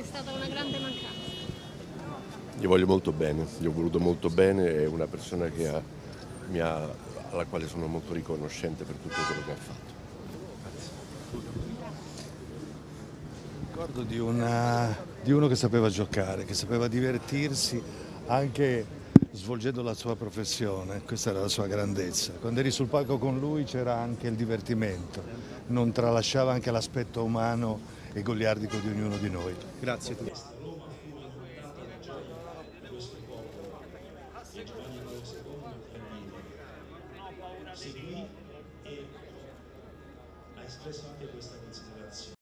è stata una grande mancanza. Gli voglio molto bene, gli ho voluto molto bene, è una persona che ha, mi ha, alla quale sono molto riconoscente per tutto quello che ha fatto. Ricordo di, una, di uno che sapeva giocare, che sapeva divertirsi anche svolgendo la sua professione, questa era la sua grandezza. Quando eri sul palco con lui c'era anche il divertimento, non tralasciava anche l'aspetto umano e goliardico di ognuno di noi. Grazie a tutti. seguì e ha espresso anche questa considerazione.